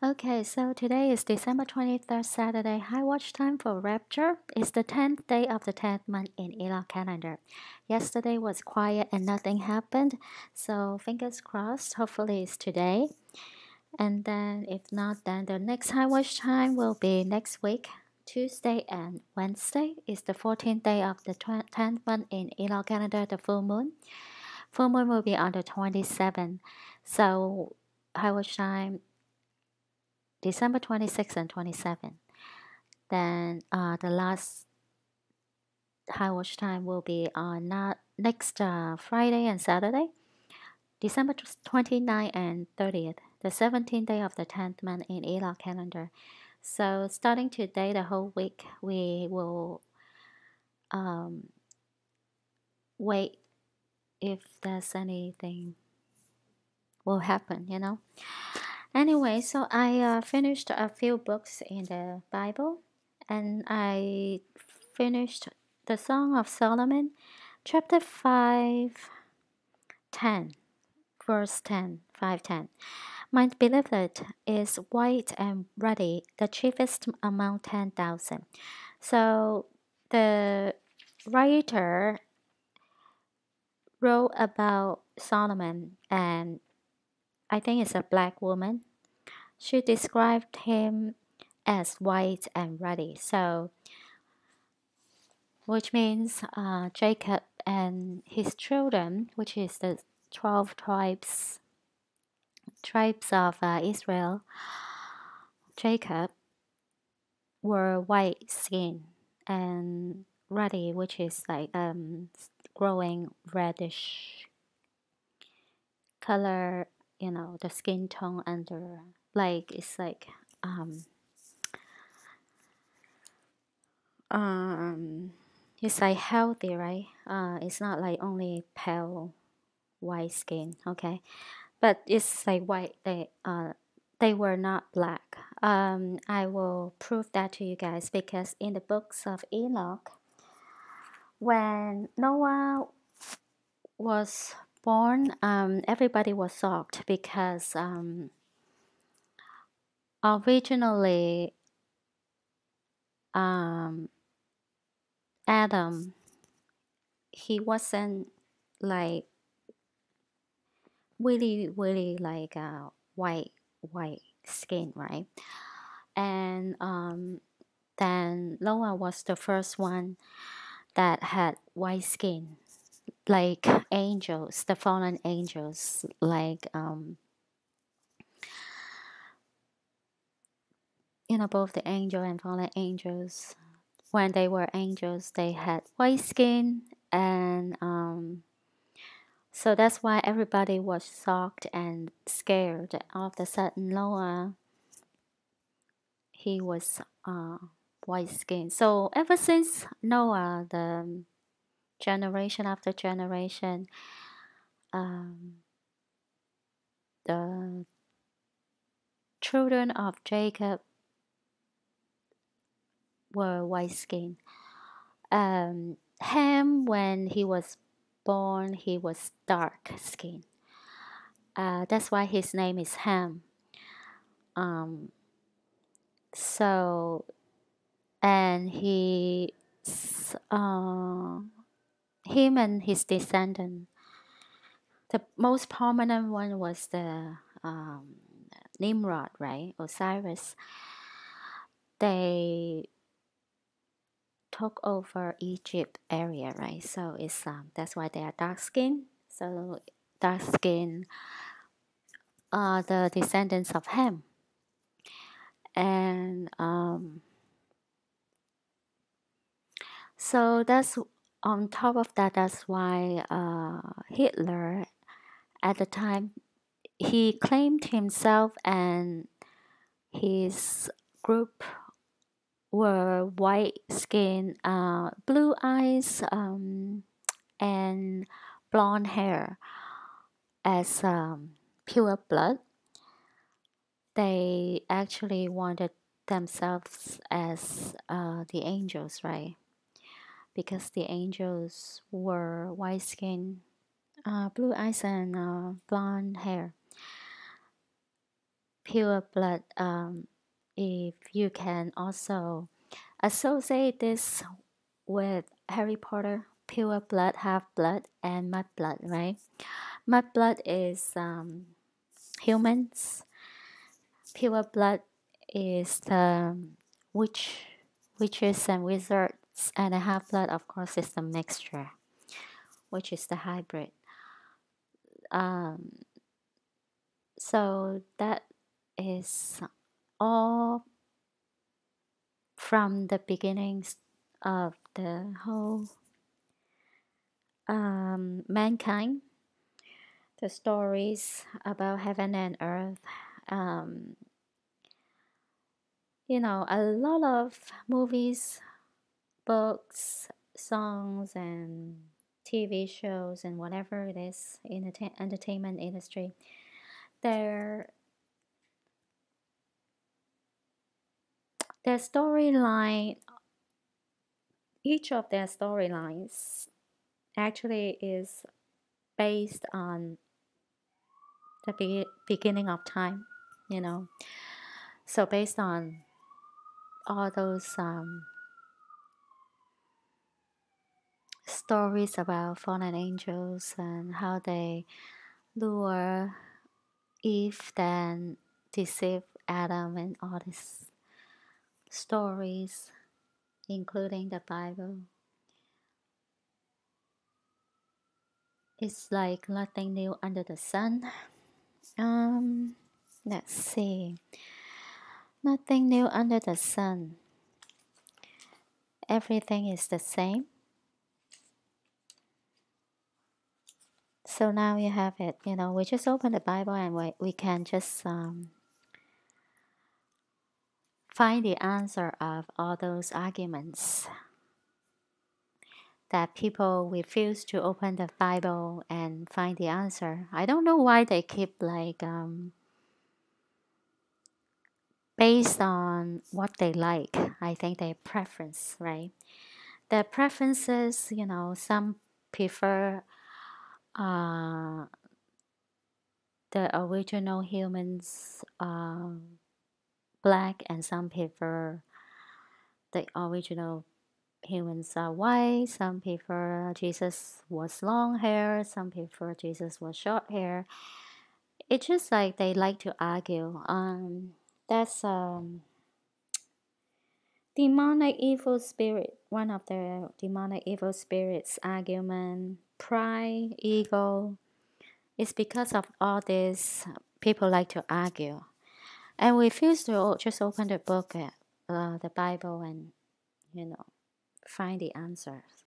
Okay, so today is December 23rd, Saturday. High watch time for Rapture. It's the 10th day of the 10th month in Enoch calendar. Yesterday was quiet and nothing happened, so fingers crossed. Hopefully, it's today. And then, if not, then the next high watch time will be next week, Tuesday and Wednesday. Is the 14th day of the 10th month in Enoch calendar, the full moon. Full moon will be on the 27th. So, high watch time December 26 and 27. Then uh, the last high watch time will be on not next uh, Friday and Saturday, December 29 and 30th, the 17th day of the 10th month in Enoch calendar. So starting today, the whole week, we will um, wait if there's anything will happen, you know. Anyway, so I uh, finished a few books in the Bible and I finished the Song of Solomon, chapter 5, 10, verse 10, 5, 10. My beloved is white and ruddy, the chiefest among 10,000. So the writer wrote about Solomon and I think it's a black woman. She described him as white and ruddy. So, which means uh, Jacob and his children, which is the 12 tribes tribes of uh, Israel, Jacob were white skin and ruddy, which is like um, growing reddish color you know the skin tone under like it's like um um it's like healthy right? Uh it's not like only pale white skin okay? But it's like white they uh they were not black. Um i will prove that to you guys because in the books of enoch when noah was born, um, everybody was shocked because um, originally um, Adam he wasn't like really really like uh, white white skin right? And um, then Noah was the first one that had white skin like angels, the fallen angels, like um, you know, both the angel and fallen angels. When they were angels, they had white skin, and um, so that's why everybody was shocked and scared. All of a sudden, Noah, he was uh, white skin. So ever since Noah, the generation after generation, um, the children of Jacob were white skinned. Um, Ham, when he was born, he was dark skinned. Uh, that's why his name is Ham. Um, so, and he, uh, him and his descendant. The most prominent one was the um, Nimrod, right? Osiris. They took over Egypt area, right? So it's um, that's why they are dark skin. So dark skin are the descendants of Ham. And um, so that's on top of that, that's why uh, Hitler, at the time, he claimed himself and his group were white skin, uh, blue eyes, um, and blonde hair as um, pure blood. They actually wanted themselves as uh, the angels, right? because the angels were white skin, uh, blue eyes, and uh, blonde hair. pure blood. Um, if you can also associate this with Harry Potter, pure blood, half blood, and mud blood, right? Mud blood is um, humans. Pure blood is the witch, witches and wizards, and a half blood, of course, is the mixture, which is the hybrid. Um, so that is all from the beginnings of the whole um, mankind, the stories about heaven and earth. Um, you know, a lot of movies, books, songs, and TV shows, and whatever it is in the entertainment industry, their their storyline each of their storylines actually is based on the be- beginning of time, you know. So based on all those um, stories about fallen angels and how they lure Eve, then deceive Adam, and all these stories including the Bible. It's like nothing new under the sun. Um, let's see. Nothing new under the sun. Everything is the same. So now you have it. You know, we just open the Bible and we, we can just um, find the answer of all those arguments that people refuse to open the Bible and find the answer. I don't know why they keep like um, based on what they like. I think their preference, right? Their preferences, you know, some prefer uh, the original humans. Uh, black and some prefer the original humans are white some prefer jesus was long hair some prefer jesus was short hair. It's just like they like to argue um that's um demonic evil spirit one of the demonic evil spirits argument pride ego. It's because of all this people like to argue and we refuse to just open the book, uh, the Bible, and you know, find the answers.